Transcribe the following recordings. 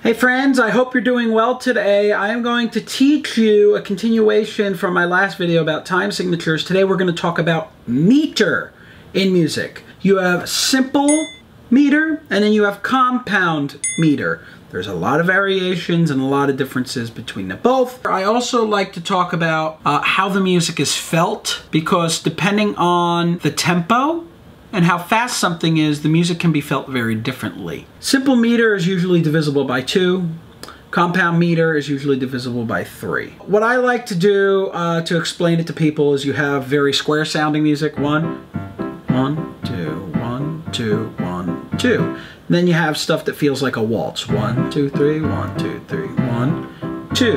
Hey friends, I hope you're doing well today. I am going to teach you a continuation from my last video about time signatures. Today we're going to talk about meter in music. You have simple meter and then you have compound meter. There's a lot of variations and a lot of differences between the both. I also like to talk about uh, how the music is felt because depending on the tempo and how fast something is, the music can be felt very differently. Simple meter is usually divisible by two. Compound meter is usually divisible by three. What I like to do uh, to explain it to people is you have very square sounding music. One, one, two, one, two, one, two. then you have stuff that feels like a waltz. One, two, three, one, two, three, one, two,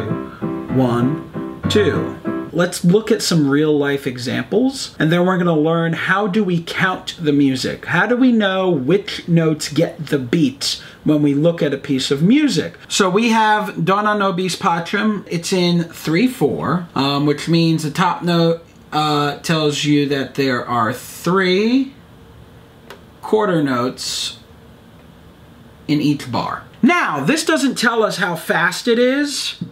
one, two. Let's look at some real life examples and then we're going to learn how do we count the music? How do we know which notes get the beats when we look at a piece of music? So we have Dona Nobis Pacem. It's in 3-4, um, which means the top note uh, tells you that there are three quarter notes in each bar. Now, this doesn't tell us how fast it is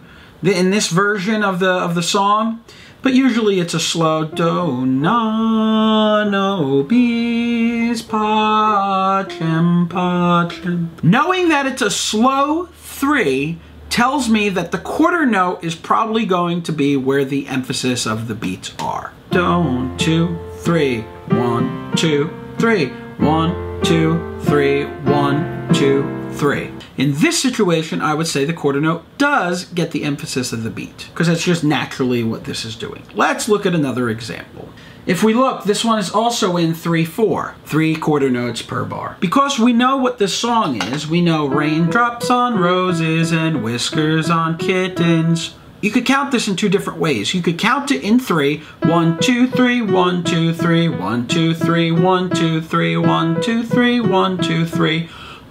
in this version of the of the song. But usually it's a slow do na no bis pacem pacem. Knowing that it's a slow three tells me that the quarter note is probably going to be where the emphasis of the beats are. Do two three one two three one two three one two three. In this situation, I would say the quarter note does get the emphasis of the beat, because that's just naturally what this is doing. Let's look at another example. If we look, this one is also in 3-4, three quarter notes per bar. Because we know what this song is, we know raindrops on roses and whiskers on kittens. You could count this in two different ways. You could count it in three. One, two, three, one, two, three, one, two, three, one, two, three, one, two, three, one, two, three.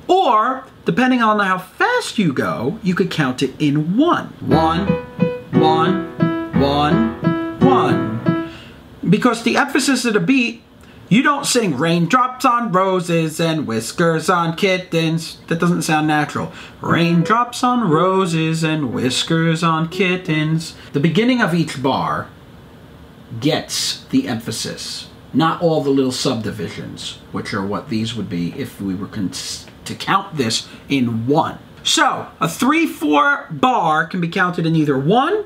Or, depending on how fast you go, you could count it in one. One, one, one, one. Because the emphasis of the beat, you don't sing raindrops on roses and whiskers on kittens. That doesn't sound natural. Raindrops on roses and whiskers on kittens. The beginning of each bar gets the emphasis not all the little subdivisions, which are what these would be if we were to count this in one. So, a 3-4 bar can be counted in either one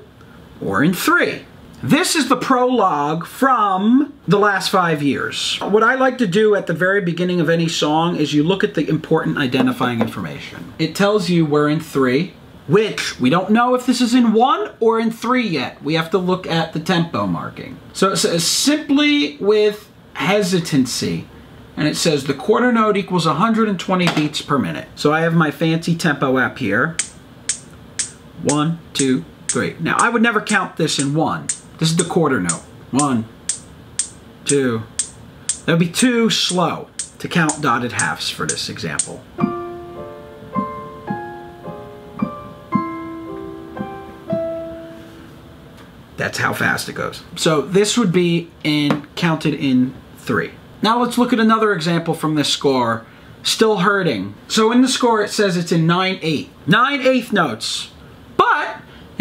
or in three. This is the prologue from the last five years. What I like to do at the very beginning of any song is you look at the important identifying information. It tells you we're in three, which we don't know if this is in one or in three yet. We have to look at the tempo marking. So it says simply with hesitancy and it says the quarter note equals 120 beats per minute. So I have my fancy tempo app here. One, two, three. Now I would never count this in one. This is the quarter note. One, two. That would be too slow to count dotted halves for this example. That's how fast it goes. So this would be in counted in three. Now let's look at another example from this score. Still hurting. So in the score it says it's in 9-8. 9 eighth notes.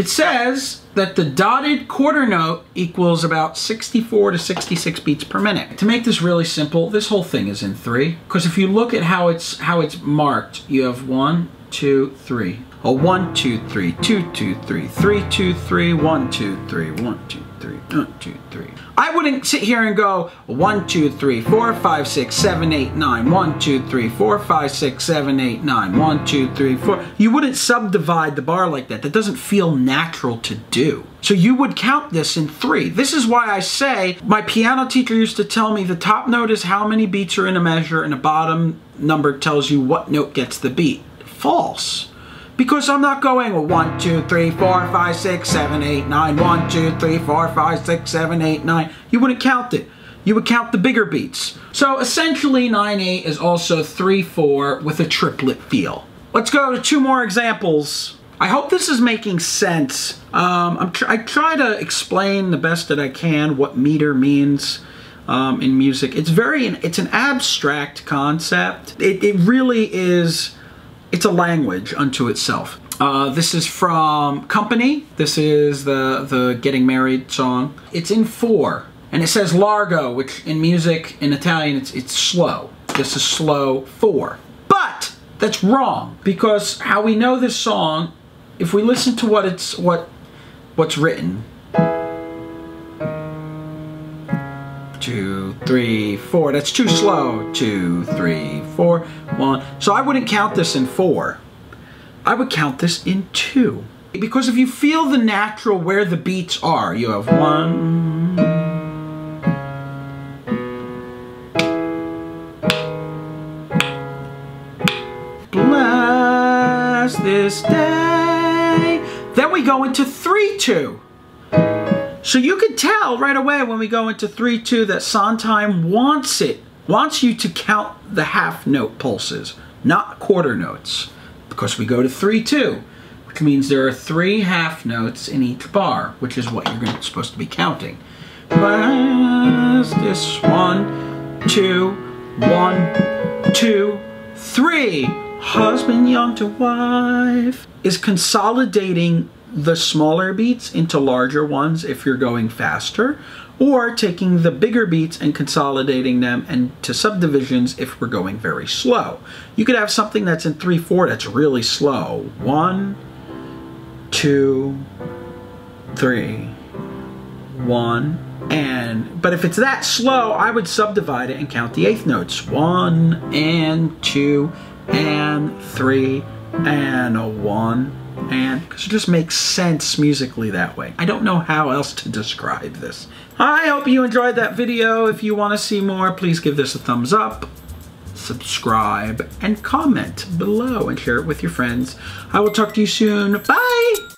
It says that the dotted quarter note equals about 64 to 66 beats per minute. To make this really simple, this whole thing is in 3. Because if you look at how it's how it's marked, you have one, two, three. A one, two, three, two, two, three, three, two, three, one, two, three, one, two, three, one, two, three. I wouldn't sit here and go one, two, three, four, five, six, seven, eight, nine, one, two, three, four, five, six, seven, eight, nine, one, two, three, four. You wouldn't subdivide the bar like that. That doesn't feel natural to do. So you would count this in three. This is why I say my piano teacher used to tell me the top note is how many beats are in a measure and the bottom number tells you what note gets the beat. False. Because I'm not going one, two, three, four, five, six, seven, eight, nine, one, two, three, four, five, six, seven, eight, nine. You wouldn't count it. You would count the bigger beats. So essentially 9-8 is also 3-4 with a triplet feel. Let's go to two more examples. I hope this is making sense. Um, tr I try to explain the best that I can what meter means um, in music. It's very, it's an abstract concept. It, it really is it's a language unto itself. Uh, this is from Company. This is the the Getting Married song. It's in four, and it says Largo, which in music in Italian it's it's slow. This is slow four, but that's wrong because how we know this song, if we listen to what it's what what's written. Two, three, four. That's too slow. Two, three, four, one. So I wouldn't count this in four. I would count this in two. Because if you feel the natural where the beats are, you have one. Bless this day. Then we go into 3-2. So you can tell right away when we go into 3-2 that Sondheim wants it, wants you to count the half note pulses, not quarter notes because we go to 3-2, which means there are three half notes in each bar, which is what you're supposed to be counting. this one, two, one, two, three. Husband young to wife is consolidating the smaller beats into larger ones if you're going faster, or taking the bigger beats and consolidating them into subdivisions if we're going very slow. You could have something that's in 3-4 that's really slow. One, two, three, one, and, but if it's that slow, I would subdivide it and count the eighth notes. One, and two, and three, and a one, and because it just makes sense musically that way. I don't know how else to describe this. I hope you enjoyed that video. If you want to see more, please give this a thumbs up, subscribe, and comment below and share it with your friends. I will talk to you soon. Bye!